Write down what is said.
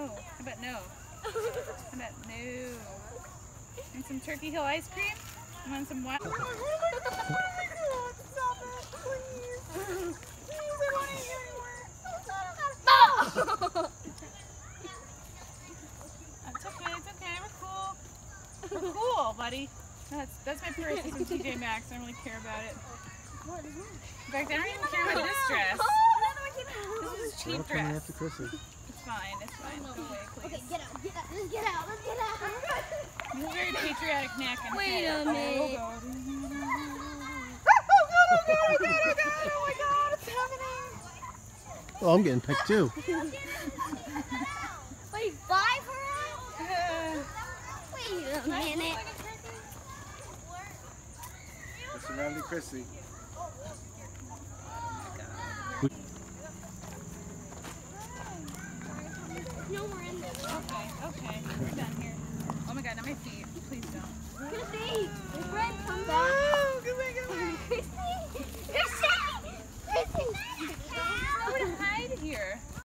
no? How about no? How about no? And some Turkey Hill ice cream? You want some what? It's okay, it's okay, we're cool. We're cool, buddy. That's that's my purse from TJ Maxx. I don't really care about it. In fact, I don't even care about this dress. This is a cheap Not coming dress. after Chrissie. It's fine, it's fine. Go away, Okay, get out, get out, let's get out, let's get out. You have a very patriotic neck. And Wait a minute. Oh, God. Oh, God, oh, God, oh, God, oh, God, oh, my God, it's happening. Oh, I'm getting picked too. Wait, five for us? Uh, Wait a minute. It's around Chrissie. No, more in there. Okay, okay. We're done here. Oh my god, not my feet. Please don't. Good feet!